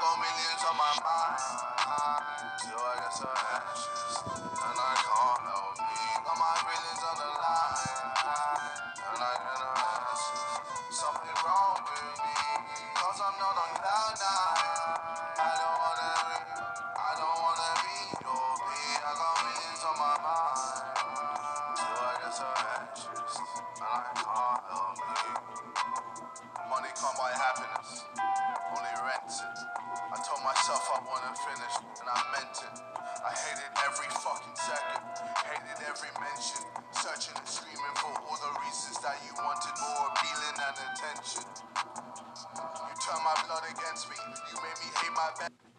got millions on my mind. Still, I get so anxious, and I can't help me. Got my feelings on the line, and I get no answers. Something wrong with me, cause I'm not on cloud nine. I don't wanna I don't wanna be your. I got millions on my mind. I so and I can't me. Money can't buy happiness, I told myself I wanna finish, and I meant it. I hated every fucking second, hated every mention. Searching and screaming for all the reasons that you wanted more appealing and attention. You turned my blood against me, you made me hate my best.